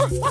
Oh!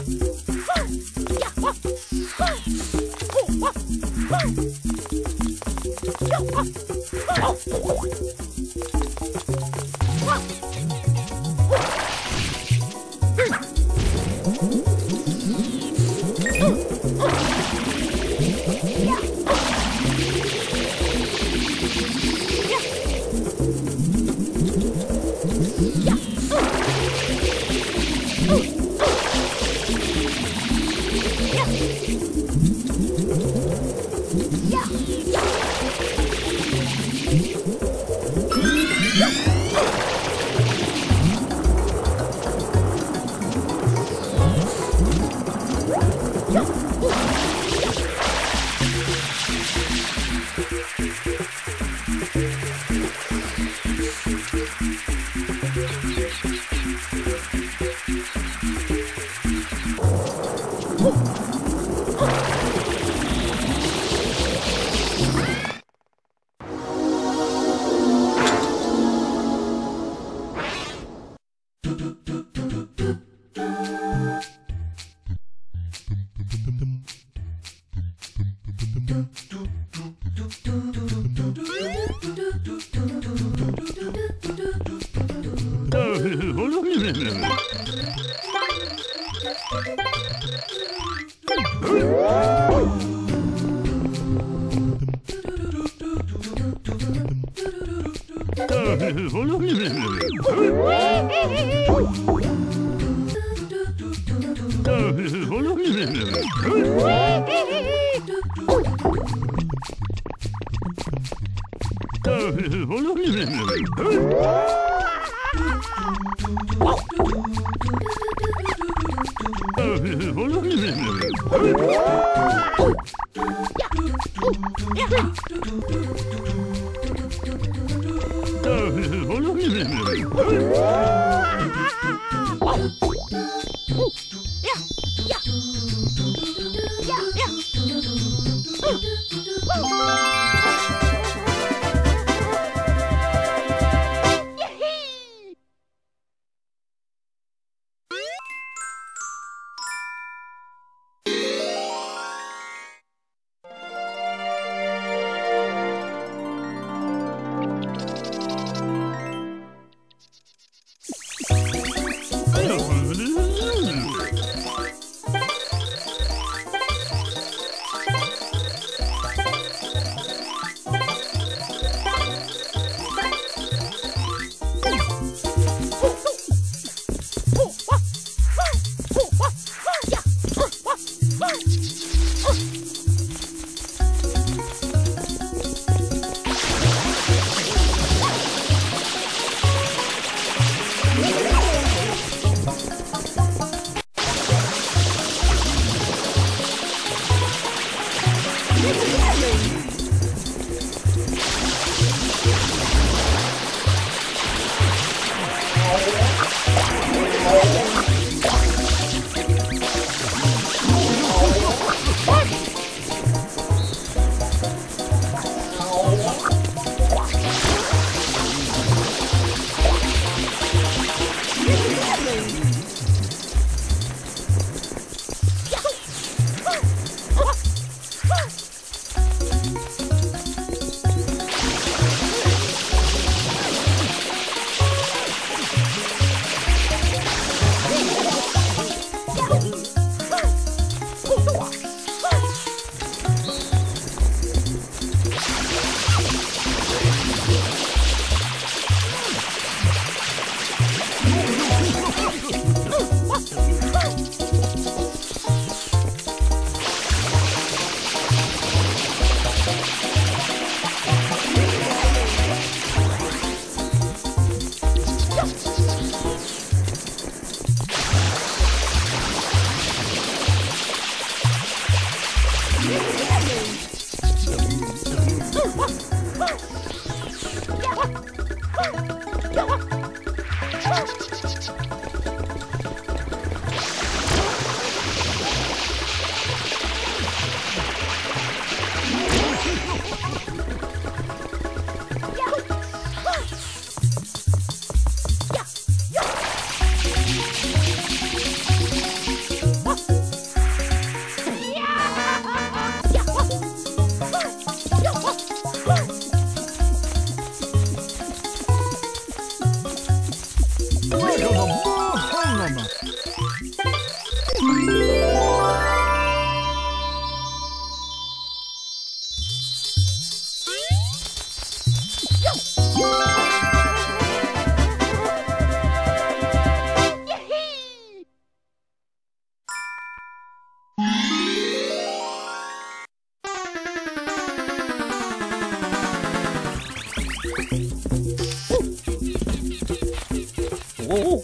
Oh, Oh, Воу-воу-воу.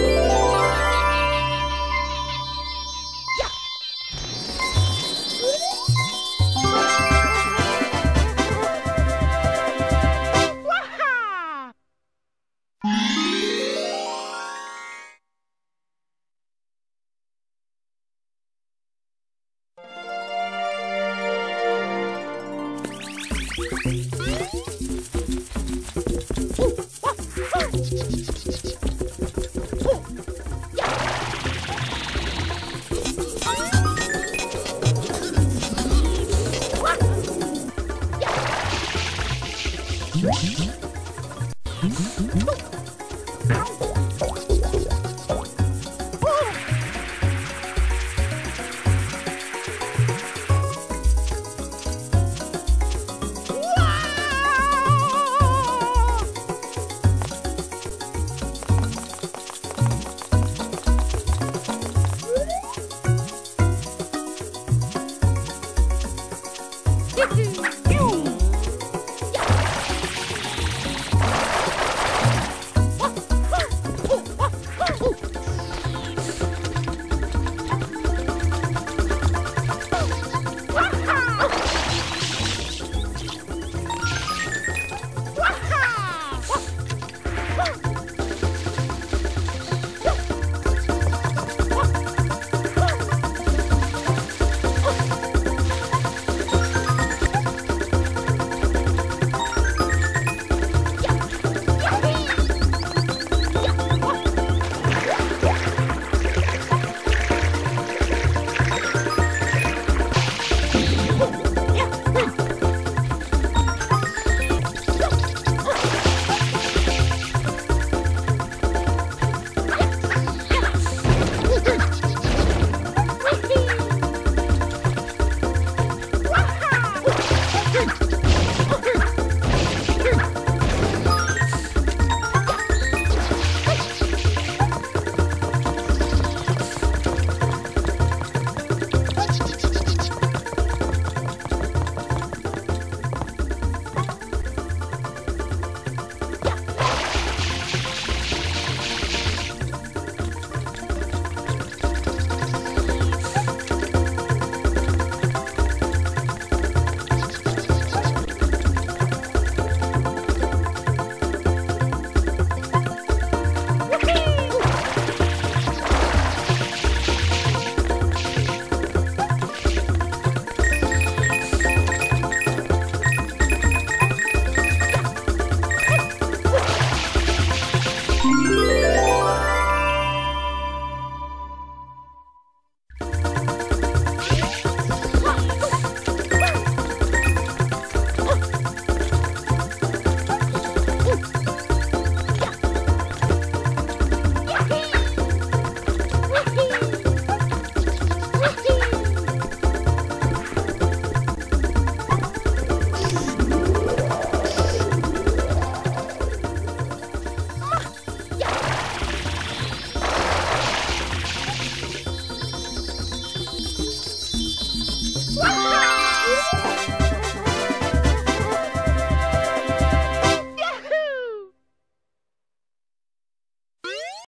えっ? Pew!